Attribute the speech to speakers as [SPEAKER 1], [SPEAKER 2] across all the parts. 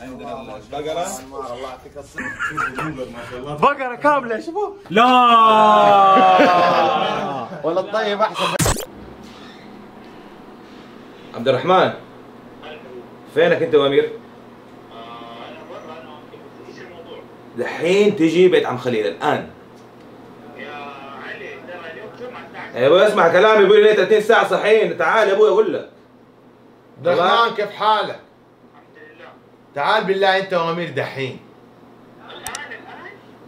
[SPEAKER 1] بقرة؟
[SPEAKER 2] الله يعطيك الصحة
[SPEAKER 3] بقرة كاملة يا شباب لا.
[SPEAKER 2] ولا الطيب أحسن.
[SPEAKER 1] عبد الرحمن فينك أنت وأمير؟ دحين تجي بيت عم خليل الآن. يا أبوي اسمع كلامي يقول لي 30 ساعة صحيين. تعال يا أبوي أقول لك.
[SPEAKER 2] كيف حالك؟ تعال بالله انت وامير دحين.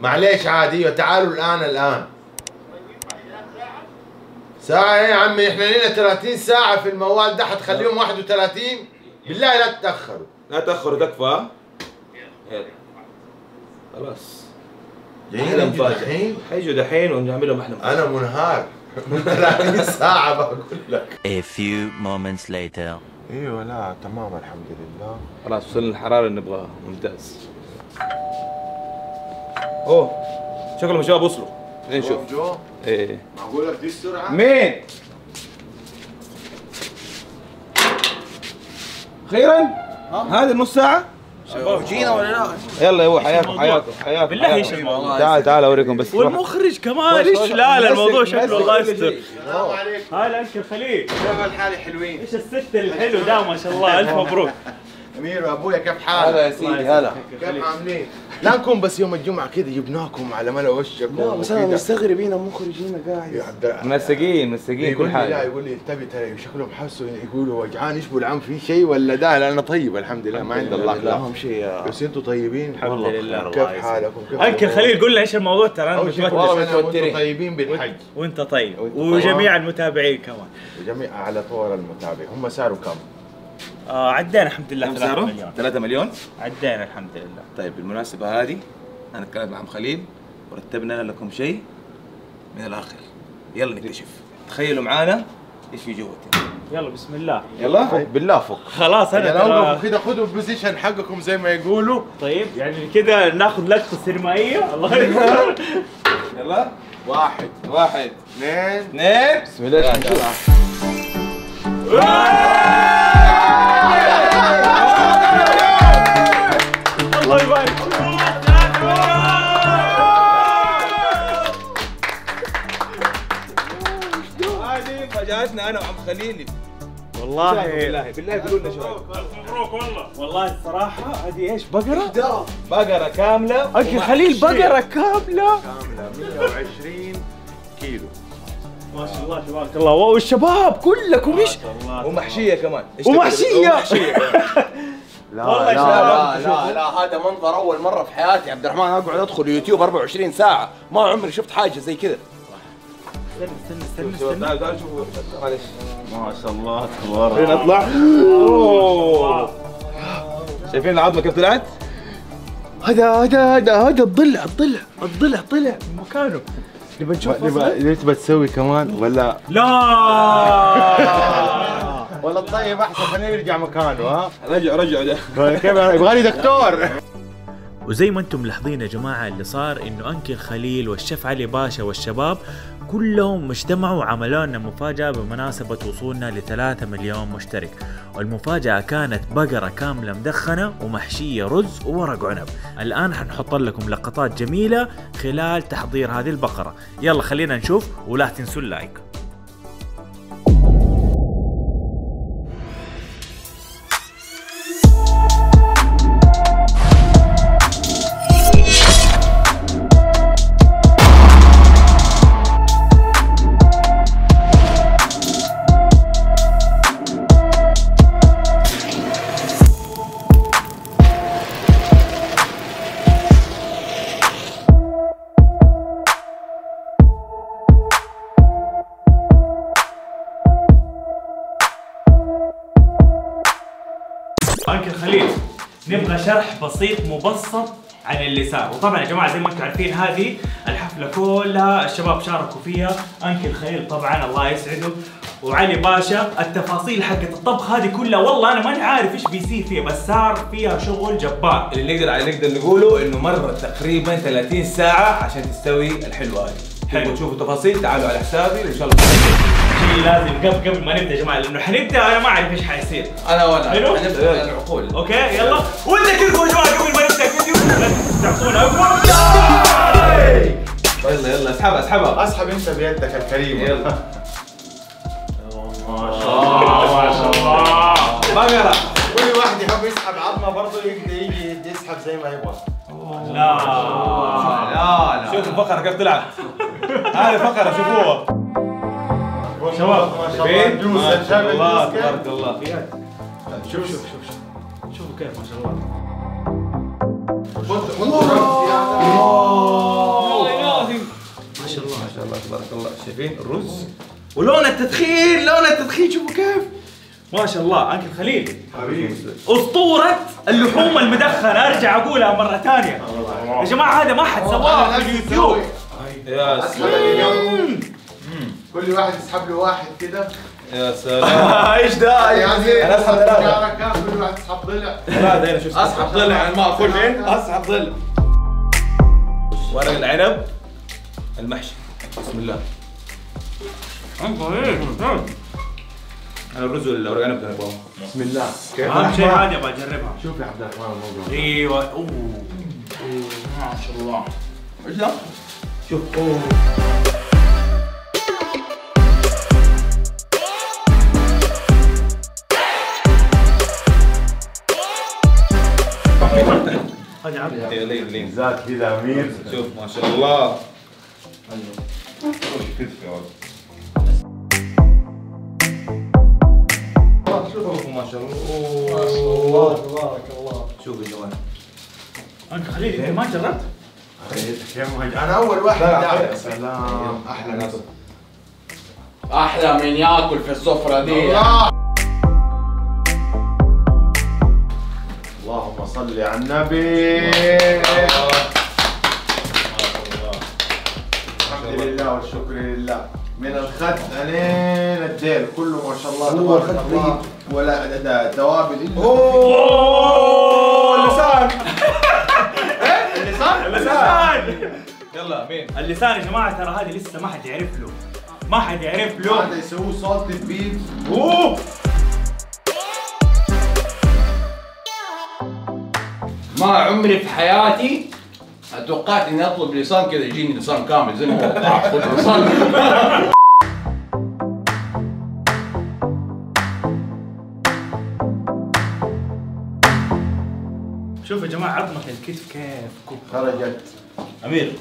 [SPEAKER 2] معليش عادي أيوه تعالوا الآن الآن. ساعة إيه يا عمي؟ إحنا لنا 30 ساعة في الموال ده حتخليهم 31 بالله لا تتأخروا.
[SPEAKER 1] لا تأخروا تكفى. ها؟ يلا خلاص
[SPEAKER 2] جايين دحين؟
[SPEAKER 1] حيجوا دحين ونعمل لهم أحلى مفاجأة
[SPEAKER 2] أنا منهار. من 30 ساعة بقول لك.
[SPEAKER 4] A few moments later.
[SPEAKER 2] إيوه لا تمام الحمد لله.
[SPEAKER 1] خلاص وصلنا الحرارة اللي نبغاها. ممتاز. أوه شكلهم الشباب وصلوا. خلينا نشوف.
[SPEAKER 2] جو
[SPEAKER 1] إيه.
[SPEAKER 2] معقولة بدي السرعة؟
[SPEAKER 1] مين؟ أخيرا هذه النص ساعة
[SPEAKER 3] جينا ولا لا؟
[SPEAKER 1] يلا يا حياكم حياكم حياكم
[SPEAKER 3] بالله
[SPEAKER 1] حياكم.
[SPEAKER 3] إيش الموضوع؟
[SPEAKER 1] تعال تعال أوريكم بس
[SPEAKER 3] والمخرج كمان. إيش لا لا الموضوع شكله الله يستر.
[SPEAKER 2] السلام عليكم
[SPEAKER 3] هلا انكل خليل
[SPEAKER 2] كيف الحالة حلوين؟
[SPEAKER 3] إيش الست الحلو ده ما شاء الله ألف مبروك
[SPEAKER 2] أمير وأبويا كيف
[SPEAKER 1] هلا
[SPEAKER 2] حالك؟
[SPEAKER 1] يا سيدي هلا.
[SPEAKER 2] كيف عاملين؟ لا نكون بس يوم الجمعة كذا جبناكم على ملا وشكم
[SPEAKER 5] لا بس
[SPEAKER 2] أنا.
[SPEAKER 5] مستغرب هنا مخرج هنا
[SPEAKER 2] يا
[SPEAKER 5] قاعد
[SPEAKER 1] منسقين منسقين كل
[SPEAKER 2] لا
[SPEAKER 1] حاجة.
[SPEAKER 2] يقول لي انتبه ترى شكلهم حسوا يقولوا وجعان إيش العم في شيء ولا ده لا أنا طيب الحمد لله ما عند الله. لا
[SPEAKER 5] اهم شيء يا
[SPEAKER 2] بس أنتم طيبين؟
[SPEAKER 3] الحمد لله
[SPEAKER 2] كيف حالكم؟ كيف
[SPEAKER 3] انكل خليل قول لنا إيش الموضوع ترى؟
[SPEAKER 2] أنا
[SPEAKER 3] متفتش
[SPEAKER 2] والله وأنتم
[SPEAKER 1] متوترين.
[SPEAKER 2] طيبين بالحج.
[SPEAKER 3] وأنت طيب.
[SPEAKER 2] وأنت
[SPEAKER 3] وجميع
[SPEAKER 2] طيب.
[SPEAKER 3] المتابعين كمان.
[SPEAKER 2] وجميع على طول المتابعين. هم سعروا كم؟
[SPEAKER 3] آه عدينا الحمد لله
[SPEAKER 1] كم
[SPEAKER 3] 3
[SPEAKER 1] سعره؟
[SPEAKER 3] مليون.
[SPEAKER 1] 3 مليون؟
[SPEAKER 3] عدينا الحمد لله.
[SPEAKER 1] طيب بالمناسبة هذه أنا تكلمت مع عم خليل ورتبنا لكم شيء من الآخر. يلا نكتشف. تخيلوا معانا إيش في جوة.
[SPEAKER 3] يلا بسم الله.
[SPEAKER 1] يلا؟
[SPEAKER 2] فك بالله فك
[SPEAKER 3] خلاص أنا
[SPEAKER 2] يعني
[SPEAKER 3] ترى-
[SPEAKER 2] كذا خذوا البوزيشن حقكم زي ما يقولوا.
[SPEAKER 3] طيب يعني كذا ناخذ لقطه سينمائية. الله يستر
[SPEAKER 1] يلا.
[SPEAKER 2] واحد.
[SPEAKER 1] واحد
[SPEAKER 2] اثنين.
[SPEAKER 1] اثنين. بسم الله
[SPEAKER 3] الله
[SPEAKER 1] أنا وعم خليل
[SPEAKER 3] والله.
[SPEAKER 1] بالله بالله قولوا لنا شو
[SPEAKER 3] مبروك والله. والله الصراحة هذه إيش بقرة؟
[SPEAKER 1] بقرة كاملة.
[SPEAKER 3] انكل خليل بقرة كاملة.
[SPEAKER 2] كاملة 120 كيلو.
[SPEAKER 3] ما شاء الله تبارك الله. والشباب كلكم
[SPEAKER 1] إيش؟
[SPEAKER 3] ومحشية
[SPEAKER 1] كمان. كمان.
[SPEAKER 2] لا
[SPEAKER 3] والله
[SPEAKER 2] لا. لا لا, لا هذا منظر أول مرة في حياتي. عبد الرحمن أقعد أدخل يوتيوب 24 ساعة. ما عمري شفت حاجة زي كذا.
[SPEAKER 3] استنى استنى استنى استنى.
[SPEAKER 1] تعالوا تعالوا شوفوا معلش.
[SPEAKER 3] ما شاء الله تبارك.
[SPEAKER 1] خلينا نطلع؟ أوه. شايفين العظمة كيف طلعت؟
[SPEAKER 5] هذا هذا هذا هذا الضلع الضلع الضلع طلع
[SPEAKER 3] من مكانه.
[SPEAKER 5] نبى نشوف
[SPEAKER 2] نبغى تبغى تسوي كمان ولا؟
[SPEAKER 3] لا.
[SPEAKER 2] ولا الطيب أحسن خليه يرجع مكانه ها؟
[SPEAKER 1] رجع رجع ده
[SPEAKER 2] كيف يبغى لي دكتور؟
[SPEAKER 3] وزي ما أنتم ملاحظين يا جماعة اللي صار إنه انكل خليل والشيف علي باشا والشباب كلهم اجتمعوا وعملوا لنا مفاجأة بمناسبة وصولنا ل 3 مليون مشترك. والمفاجأة كانت بقرة كاملة مدخنة ومحشية رز وورق عنب. الآن حنحط لكم لقطات جميلة خلال تحضير هذه البقرة. يلا خلينا نشوف ولا تنسوا اللايك. نبغى شرح بسيط مبسط عن اللي صار وطبعا يا جماعة زي ما أنتم عارفين هذه الحفلة كلها الشباب شاركوا فيها. انكل خليل طبعا الله يسعده وعلي باشا التفاصيل حقت الطبخ هذه كلها والله أنا ماني عارف إيش بيصير فيها بس صار فيها شغل جبار.
[SPEAKER 1] اللي نقدر على نقدر نقوله إنه مرت تقريبا 30 ساعة عشان تستوي الحلوة هذه.
[SPEAKER 3] حلو.
[SPEAKER 1] تشوفوا تفاصيل تعالوا على حسابي وان شاء الله.
[SPEAKER 3] شيء لازم قبل قبل ما نبدأ يا جماعة لأنه حنبدأ أنا ما أعرف إيش حيصير.
[SPEAKER 1] أنا وأنا.
[SPEAKER 3] حلو.
[SPEAKER 1] هنبدا العقول.
[SPEAKER 3] أوكي يلا.
[SPEAKER 1] يلا يلا اسحبها اسحبها
[SPEAKER 2] اسحب انت بيدك الكريمه
[SPEAKER 1] يلا
[SPEAKER 3] آه،
[SPEAKER 1] بقرة
[SPEAKER 2] كل واحد يحب يسحب عظمه برضه يقدر يجي يسحب زي ما يبغى
[SPEAKER 3] لا
[SPEAKER 1] لا لا شوف الفقرة كيف طلعت هذه فقرة شوفوها
[SPEAKER 3] شباب،
[SPEAKER 2] ما شاء الله
[SPEAKER 1] ما شاء الله؟ تبارك الله
[SPEAKER 3] شوف شوف شوف شوف شوفوا كيف ما شاء الله
[SPEAKER 1] ما شاء الله. ما شاء الله تبارك الله شايفين الرز ولون التدخين لون التدخين شوفوا كيف.
[SPEAKER 3] ما شاء الله انكل خليل
[SPEAKER 2] حبيبي
[SPEAKER 3] أسطورة اللحوم المدخنة ارجع أقولها مرة ثانية. يا جماعة هذا ما حد سواها
[SPEAKER 2] أنا
[SPEAKER 3] في اليوتيوب.
[SPEAKER 1] يا
[SPEAKER 2] جنبه. كل واحد يسحب له واحد كده.
[SPEAKER 1] يا سلام.
[SPEAKER 3] إيش ده؟
[SPEAKER 2] يعني.
[SPEAKER 1] ثلاثة
[SPEAKER 2] كل واحد يسحب ضلع.
[SPEAKER 1] لا ده
[SPEAKER 2] أسحب ضلع ما أقول فين
[SPEAKER 1] أسحب ظل ورق العنب المحشي. بسم الله. أنا الرز والورق العنب كانوا يبغاهم
[SPEAKER 2] بسم الله.
[SPEAKER 3] أهم شيء هذه أبغى أجربها.
[SPEAKER 2] شوف يا عبد الموضوع.
[SPEAKER 3] أيوه. أوه. ما شاء الله.
[SPEAKER 1] إيش ده؟ شوف.
[SPEAKER 3] هذه
[SPEAKER 1] لين
[SPEAKER 2] ذات كذا أمير.
[SPEAKER 1] شوف ما شاء الله. شوفوا ما شاء الله.
[SPEAKER 2] الله تبارك الله.
[SPEAKER 1] شوف يا جماعة.
[SPEAKER 3] أنت خليل أنت ما جربت؟
[SPEAKER 2] أنا أول واحد. يا سلام. أحلى ناس.
[SPEAKER 6] أحلى من ياكل في السفرة دي.
[SPEAKER 2] اللهم صل على النبي. الحمد لله والشكر لله. من الخد لين الديل. كله ما شاء الله تبارك الله. ولا توابل الا
[SPEAKER 3] أوه! اللسان!
[SPEAKER 2] اللسان؟
[SPEAKER 3] اللسان!
[SPEAKER 1] يلا مين؟
[SPEAKER 3] اللسان يا جماعة ترى هذه لسه ما حد يعرف له. ما حد يعرف له.
[SPEAKER 2] هذا يسووه صوت بيت
[SPEAKER 3] أوه!
[SPEAKER 6] ما عمري في حياتي أتوقعت إني أطلب لسان كذا يجيني لسان كامل زي ما توقعت لسان
[SPEAKER 3] شوف يا جماعة عظمة الكتف كيف
[SPEAKER 2] خرجت.
[SPEAKER 1] أمير.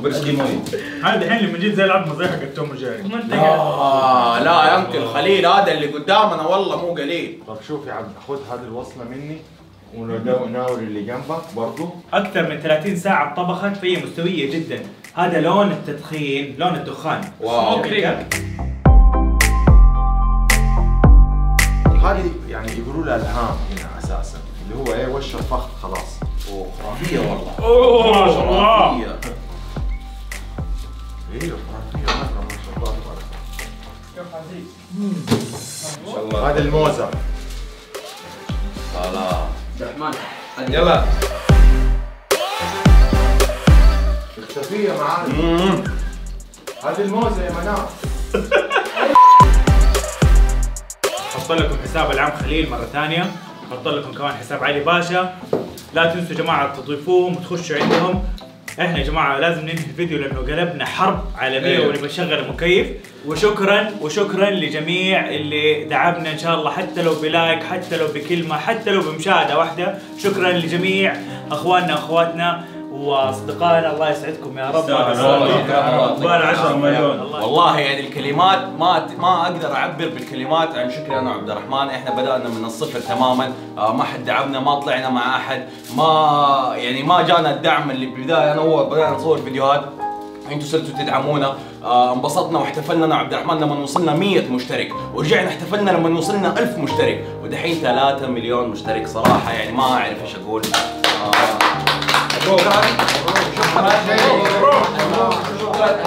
[SPEAKER 1] برسكي موي
[SPEAKER 3] هذا الحين اللي من جد زي العظمة زي حق توم وجيري.
[SPEAKER 6] آه لا يا انكل خليل هذا اللي قدامنا والله مو قليل.
[SPEAKER 2] طب شوف يا عبد خذ هذه الوصلة مني وناول اللي جنبك برضو.
[SPEAKER 3] أكثر من 30 ساعة طبخت فهي مستوية جدا. هذا لون التدخين لون الدخان.
[SPEAKER 6] واو.
[SPEAKER 2] هذه يعني يقولوا لها الهام هنا أساسا اللي هو إيه وش الفخذ خلاص.
[SPEAKER 6] أوه خرافية والله.
[SPEAKER 3] أوه ما شاء الله.
[SPEAKER 2] ما شاء الله تبارك
[SPEAKER 1] ما شاء
[SPEAKER 2] الله هذا الموزة.
[SPEAKER 6] الرحمن
[SPEAKER 1] يلا.
[SPEAKER 2] اختفيه معانا هذه الموزه يا منار
[SPEAKER 3] حط لكم حساب العم خليل مرة ثانية. حط لكم كمان حساب علي باشا. لا تنسوا يا جماعة تضيفوهم وتخشوا عندهم. إحنا يا جماعة لازم ننهي الفيديو لأنه قلبنا حرب عالمية
[SPEAKER 1] أيوه.
[SPEAKER 3] ونبغى نشغل المكيف. وشكرا وشكرا لجميع اللي دعمنا إن شاء الله حتى لو بلايك حتى لو بكلمة حتى لو بمشاهدة واحدة. شكرا لجميع أخواننا واخواتنا واصدقائنا الله يسعدكم يا رب. عقبال 10 مليون الله
[SPEAKER 6] والله يعني الكلمات ما ما أقدر أعبر بالكلمات. عن شكري أنا وعبد الرحمن. إحنا بدأنا من الصفر تماما. آه ما حد دعمنا ما طلعنا مع أحد. ما يعني ما جانا الدعم اللي بالبداية. أنا هو بدأنا نصور فيديوهات. أنتوا صرتوا تدعمونا. آه انبسطنا واحتفلنا. أنا وعبد الرحمن لما وصلنا 100 مشترك. ورجعنا احتفلنا لما وصلنا 1000 مشترك. ودحين 3 مليون مشترك. صراحة يعني ما أعرف إيش أقول. آه شكرا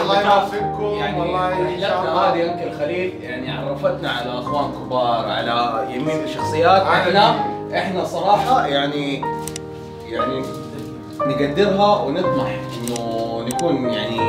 [SPEAKER 2] الله يوفقكم
[SPEAKER 6] يعني
[SPEAKER 2] والله ان شاء
[SPEAKER 6] رحلتنا
[SPEAKER 2] الله
[SPEAKER 6] هذه انكل خليل يعني عرفتنا على أخوان كبار على يمين شخصيات
[SPEAKER 2] على
[SPEAKER 6] إحنا إحنا صراحة يعني يعني نقدرها ونطمح إنه نكون يعني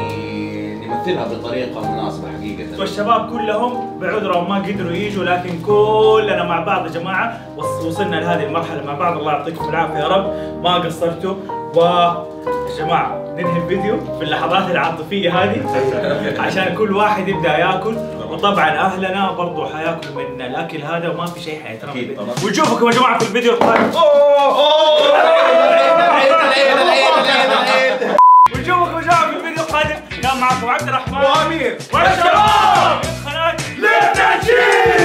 [SPEAKER 6] قدمت لها بطريقة مناسبة حقيقة.
[SPEAKER 3] والشباب كلهم بعذرهم ما قدروا يجوا لكن كلنا مع بعض يا جماعة وص- وصلنا لهذه المرحلة. مع بعض الله يعطيكم العافية يا رب. ما قصرتوا. و يا جماعة ننهي الفيديو باللحظات العاطفية هذه عشان كل واحد يبدأ ياكل. وطبعا أهلنا برضو حياكلوا من الأكل هذا وما في شيء حيترمى ونشوفكم يا جماعة في الفيديو القادم. ونشوفكم يا جماعة في الفيديو القادم. كان معكم عبد الرحمن
[SPEAKER 2] وأمير.
[SPEAKER 3] والشباب من قناه للتنشيط